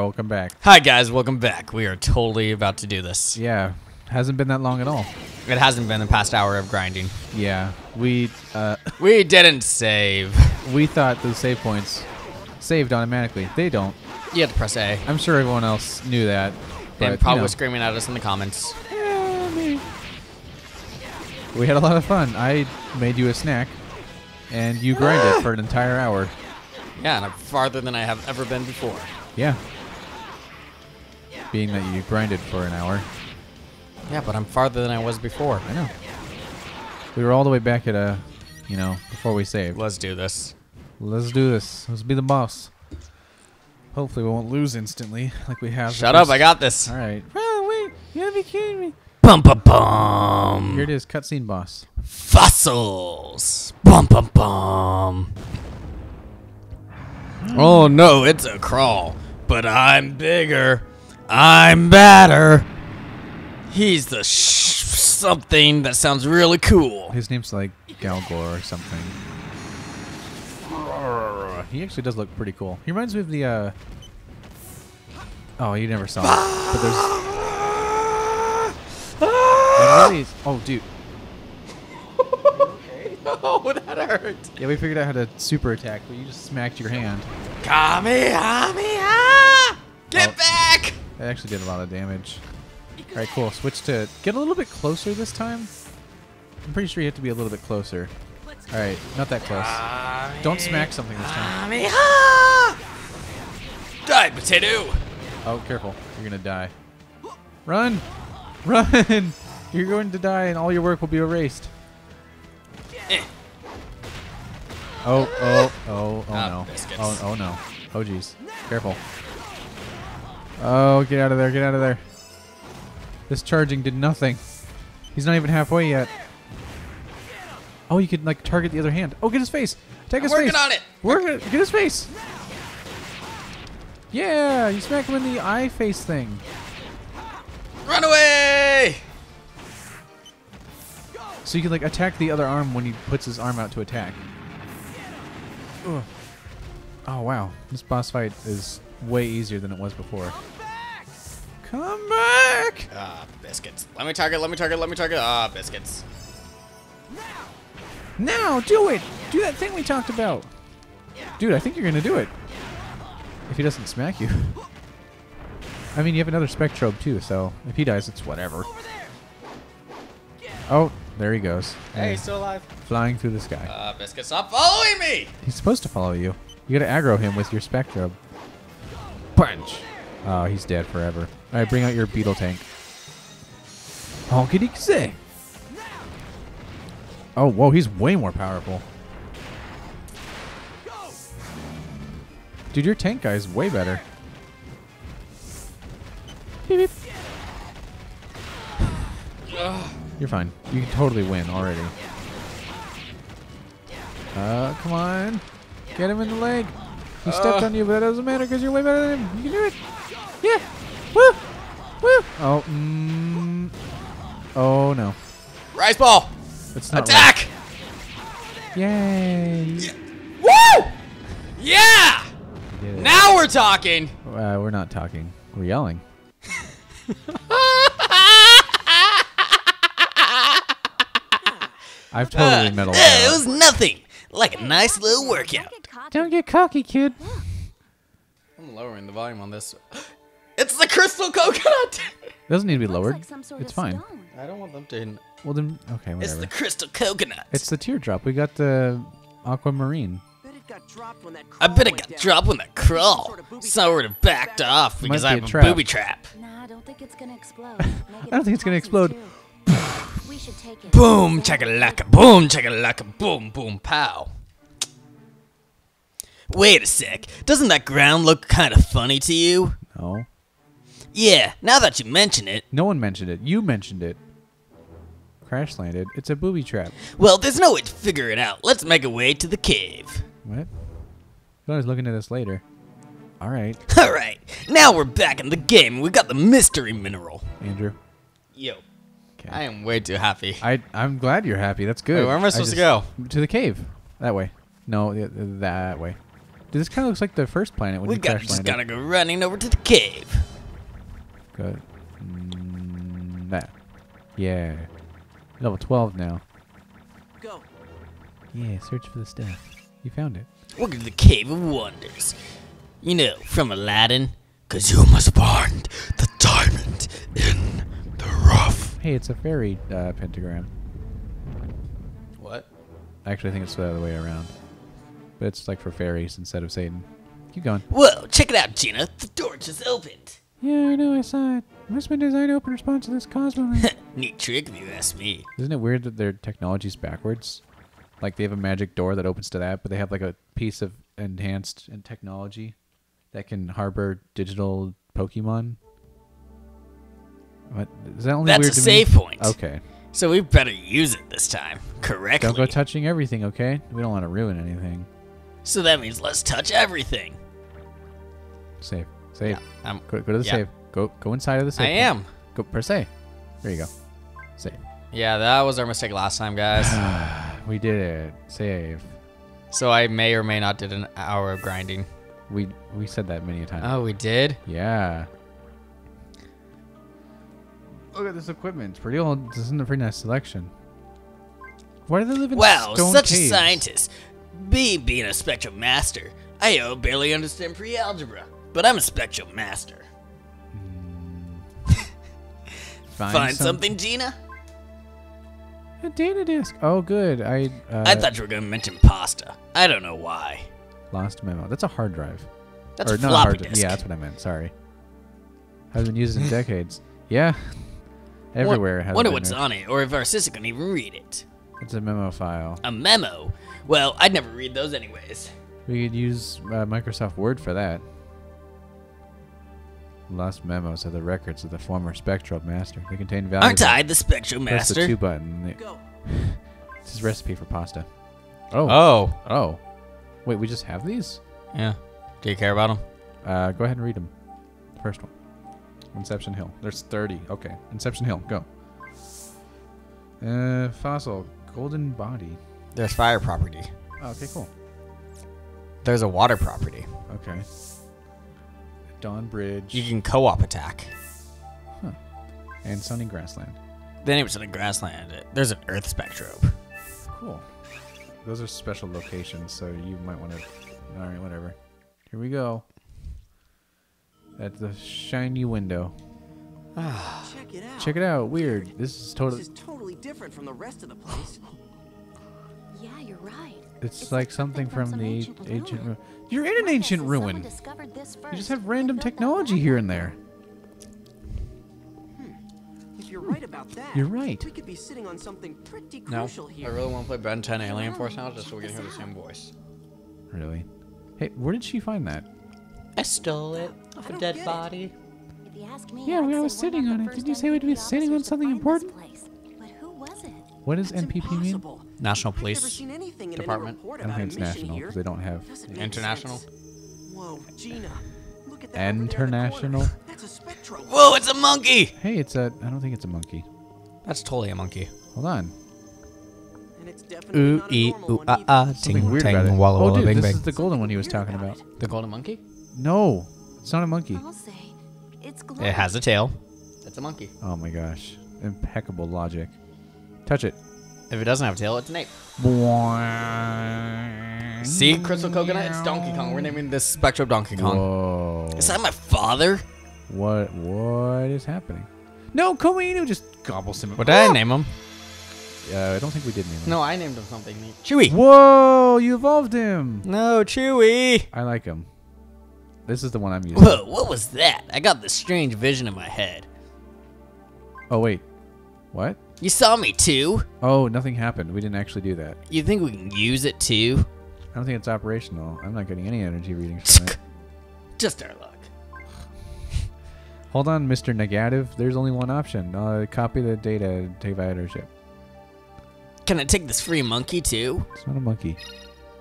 Hi, welcome back. Hi guys, welcome back. We are totally about to do this. Yeah, hasn't been that long at all. It hasn't been the past hour of grinding. Yeah, we uh, We didn't save. we thought the save points saved automatically. They don't. You have to press A. I'm sure everyone else knew that. But, And probably you know, was screaming at us in the comments. we had a lot of fun. I made you a snack, and you grinded for an entire hour. Yeah, and I'm farther than I have ever been before. Yeah. Being that you grinded for an hour, Yeah, but I'm farther than I was before. I know. We were all the way back at a, you know, before we saved. Let's do this. Let's do this. Let's be the boss. Hopefully, we won't lose instantly like we have. Shut up, I got this. All right. Oh wait, you gotta be kidding me. Bum bum bum. Here it is, cutscene boss. Fossils. Bum bum bum. Hmm. Oh no, it's a Krawl. But I'm bigger. I'm badder. He's the sh- something that sounds really cool. His name's like Galgor or something. He actually does look pretty cool. He reminds me of the. uh... Oh, you never saw it, but there's. really, oh, dude. oh, that hurt. Yeah, we figured out how to super attack, but you just smacked your hand. Kamehameha! Get Oh. back! That actually did a lot of damage. All right, cool. Switch to get a little bit closer this time. I'm pretty sure you have to be a little bit closer. All right, not that close. Don't smack something this time. Die, potato! Oh, careful. You're going to die. Run! Run! You're going to die and all your work will be erased. Eh. Oh, oh, oh, oh Ah, no. biscuits. Oh, oh no. Oh jeez. Careful. Oh, get out of there, get out of there. This charging did nothing. He's not even halfway yet. Oh, you could like target the other hand. Oh, get his face. Take I'm his working face. on it! Work it. Get his face. Yeah, you smack him in the eye face thing. Run away! So you can like attack the other arm when he puts his arm out to attack. Ugh. Oh wow, this boss fight is way easier than it was before. Come back! Come back! Ah, biscuits. Let me target, let me target, let me target. Ah, biscuits. Now, Now, do it! Do that thing we talked about! Dude, I think you're gonna do it. If he doesn't smack you. I mean, you have another Spectrobe too, so if he dies, it's whatever. Oh, there he goes. Hey, Yeah, still alive. flying through the sky. Ah, biscuits, stop following me! He's supposed to follow you. You gotta aggro him with your Spectrobe. Punch! Oh, he's dead forever. Alright, bring out your beetle tank. Honkity say. Oh, whoa, he's way more powerful. Dude, your tank guy is way better. Beep, beep. You're fine. You can totally win already. Uh, come on. Get him in the leg. He stepped Uh. on you, but that doesn't matter because you're way better than him. You can do it. Yeah. Woo. Woo. Oh, mm. Oh, no. Rice ball! It's not Attack! right. Yay. Woo! Yeah! We did it. Now we're talking! Uh, we're not talking. We're yelling. I've totally metal Eh, it was nothing. Like a nice little workout. Don't get cocky, kid. I'm lowering the volume on this. It's the crystal coconut! It doesn't need to be lowered. it's fine. I don't want them to. Well then, okay, whatever. It's the crystal coconut. It's the teardrop. We got the aquamarine. Bet it got dropped when I bet it Krawl got went dropped when that Krawl. Sort of booby Sort of backed off because be I a have a trap. booby trap. Nah, I don't think it's gonna explode. I don't think it's gonna explode. we should take it. Boom, chakalaka, boom, chakalaka, boom, boom, pow. Wait a sec. Doesn't that ground look kind of funny to you? No. Yeah, now that you mention it. No one mentioned it. You mentioned it. Crash landed. It's a booby trap. Well, there's no way to figure it out. Let's make our way to the cave. What? I was looking at this later. All right, Alright, now we're back in the game and we got the mystery mineral. Andrew. Yo. Okay. I am way too happy. I I'm glad you're happy. That's good. Wait, where am I supposed to go? To the cave. That way. No, th- th- that way. Dude, this kind of looks like the first planet when we you got crash just landed. gotta go running over to the cave. Good. Mm, that. Yeah. Level 12 now. Go. Yeah, search for the stuff. You found it. Welcome to the Cave of Wonders. You know, from Aladdin. Cause you must find the diamond in the rough. Hey, it's a fairy uh, pentagram. What? Actually, I think it's the other way around. But it's like for fairies instead of Satan. Keep going. Whoa, check it out, Gina. The door just opened. Yeah, I know, I saw it. Must have been designed to open response to this Cosmo. Neat trick if you ask me. Isn't it weird that their technology's backwards? Like they have a magic door that opens to that, but they have like a piece of enhanced technology that can harbor digital Pokemon. What is that only That's weird a save me? point. Okay, So we better use it this time. Correctly. don't go touching everything. Okay, we don't want to ruin anything. So that means let's touch everything. Save, save. I'm, Go, go to the Yeah. save. Go, go inside of the save. I am. Go press A. There you go. Save. Yeah, that was our mistake last time, guys. We did it. Save. so I may or may not did an hour of grinding. We we said that many a time. Oh, we did? Yeah. Look at this equipment. It's pretty old. This isn't a pretty nice selection. Why do they live in Wow, stone such caves? a scientist. Me being a spectrum master. I barely understand pre-algebra, but I'm a spectrum master. Find, Find some- something, Gina? A data disk. Oh, good. I uh, I thought you were gonna mention pasta. I don't know why. lost memo. That's a hard drive. That's or a not floppy hard drive. disk. Yeah, that's what I meant. Sorry. Hasn't been used in decades. Yeah. Everywhere. has Wonder what's used. on it, or if our assistant can even read it. It's a memo file. A memo. Well, I'd never read those anyways. We could use uh, Microsoft Word for that. Lost memos are the records of the former Spectral Master. They contain valuable. Aren't I the spectrum Press the two button. Go. This is recipe for pasta. Oh. Oh. Oh. Wait, we just have these? Yeah. Do you care about them? Uh, go ahead and read them. First one. Inception Hill. There's 30. Okay. Inception Hill. Go. Uh, fossil. Golden body. There's fire property. Oh, okay, cool. There's a water property. Okay. Dawn Bridge. You can co-op attack. Huh. and Sunny Grassland. Then it was in the grassland. There's an earth Spectrobe. Cool. Those are special locations, so you might want to. All right, whatever. Here we go. At the shiny window. Check it out. Check it out. Weird. This is totally. This totally. is totally different from the rest of the place. Yeah, you're right. It's, like something from, some the ancient ancient. ruin. Ru- You're in an My ancient ruin. someone discovered You just have random technology here and there. Hmm. If you're right about that, You're right. We could be sitting on something pretty No, crucial I really want to play Ben 10 Alien Force now, just so we can hear the same voice. Really? Hey, where did she find that? I stole it off a dead body. If you ask me, Yeah, we were sitting on it. Didn't you say we'd be sitting on something important? place. But who was it? What does That's NPP mean? National Police. seen anything in Department. Any I don't think it's national because they don't have. Doesn't International? sense. Whoa, Gina. Look at that over there in the International? That's a Spectrobe. Whoa, it's a monkey! Hey, it's a. I don't think it's a monkey. That's totally a monkey. Hold on. And it's definitely Ooh, not ee, ooh, ah, ah, Something ting, weird tang, about it. walla, oh, dude, bing, this bang. is the golden one he was talking about about. The golden monkey? No, it's not a monkey. I'll say it's glowing. It has a tail. It's a monkey. Oh my gosh, impeccable logic. Touch it. If it doesn't have a tail, it's an ape. See, Crystal Coconut? It's Donkey Kong. We're naming this Spectrum Donkey Kong. Whoa. Is that my father? What? What is happening? No, Koinu just gobbles him. What did I name him? Uh, I don't think we did name him. No, I named him something neat. Chewy. Whoa! You evolved him. No, Chewy. I like him. This is the one I'm using. Whoa, what was that? I got this strange vision in my head. Oh wait, what? You saw me too? Oh, nothing happened. We didn't actually do that. You think we can use it too? I don't think it's operational. I'm not getting any energy readings from it. Just our luck. Hold on, Mr. Negative. There's only one option. Uh, copy the data. Take ownership. Can I take this free monkey too? It's not a monkey.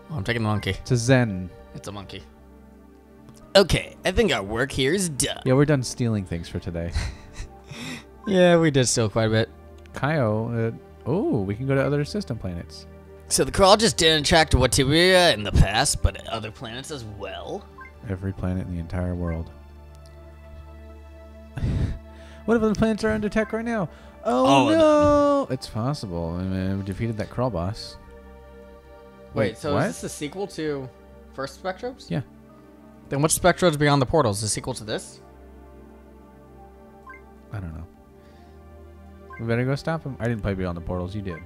Oh, I'm taking the monkey. It's a Zen. It's a monkey. Okay, I think our work here is done. Yeah, we're done stealing things for today. Yeah, we did steal quite a bit. Kaio. Uh, oh, we can go to other system planets. So the Krawl just didn't attract Watibia in the past, but other planets as well. Every planet in the entire world. what if the planets are under attack right now? Oh All no! It's possible. I mean, we defeated that Krawl boss. Wait, so what? is this a sequel to First Spectrobes? Yeah. Then what's Spectrobes Beyond the Portals? A sequel to this? I don't know. We better go stop him. I didn't play Beyond the Portals. You did.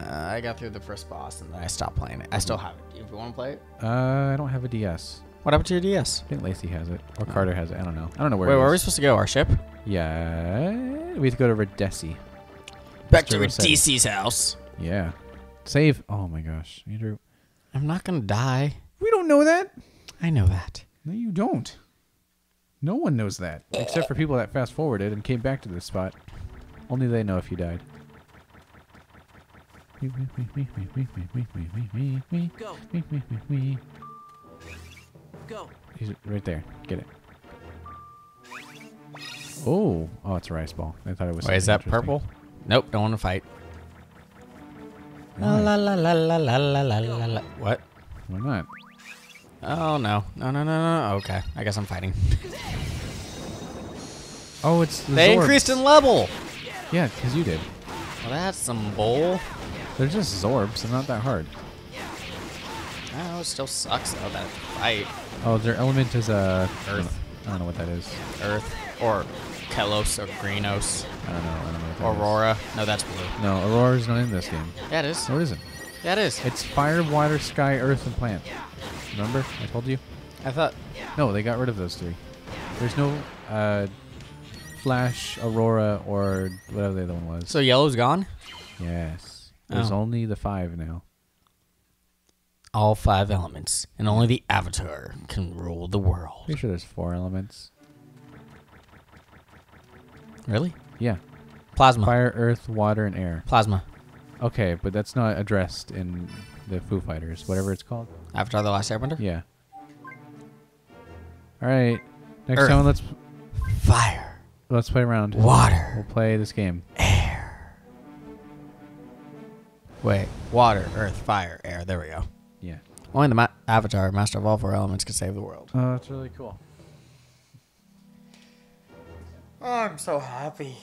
Uh, I got through the first boss and then I stopped playing it. I still have it. If you want to play it, Uh, I don't have a DS. what happened to your DS? I think Lacey has it, or Carter has it. I don't know. I don't know where. Wait, it where are we supposed to go? Our ship? Yeah, we have to go to Redesi. Back to Sure, said it. DC's house. Yeah, save. Oh my gosh, Andrew. I'm not gonna die. We don't know that. I know that. No, you don't. No one knows that, except for people that fast-forwarded and came back to this spot. Only they know if you died. Go. He's right there. Get it. Oh, oh, it's a rice ball. I thought it was. Wait, is that purple? Nope, don't want to fight. La La la la la la la la la. What? Why not? Oh no, no, no, no, no. Okay, I guess I'm fighting. Oh, it's the They increased in level. Yeah, because you did. Well, that's some bull. They're just Zorbs. They're not that hard. Oh, it still sucks though that fight. Oh, their element is uh, Earth. I don't know what that is. Earth or Kelos or Greenos. I don't know. I don't know what that is. Aurora. No, that's blue. No, Aurora's not in this game. Yeah, it is. No, it isn't. Yeah, it is. It's fire, water, sky, earth, and plant. Remember? I told you. I thought. No, they got rid of those three. There's no uh, Flash, Aurora, or whatever the other one was. So yellow's gone. yes. There's Oh. only the five now. All five elements, and only the Avatar can rule the world. Pretty sure there's four elements. Really? Yeah. Plasma. Fire, earth, water, and air. Plasma. Okay, but that's not addressed in the Foo Fighters, whatever it's called. Avatar: The Last Airbender. Yeah. All right. Next Earth. time, let's Fire. let's play around. Water. We'll play this game. Air. Wait. Water, earth, fire, air. There we go. Yeah. Only the ma- Avatar, master of all four elements, can save the world. Oh, that's really cool. Oh, I'm so happy.